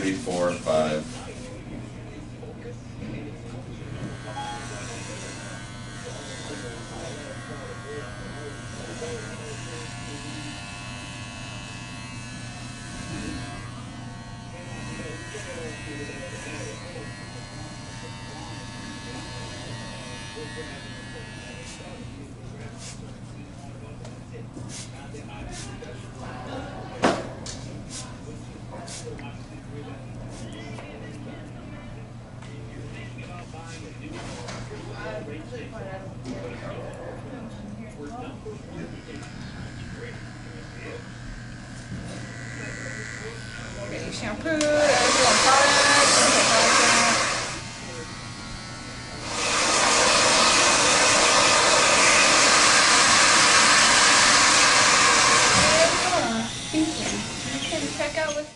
three, four, five. Thank Okay, shampoo, everyone product, Thank you. You can check out with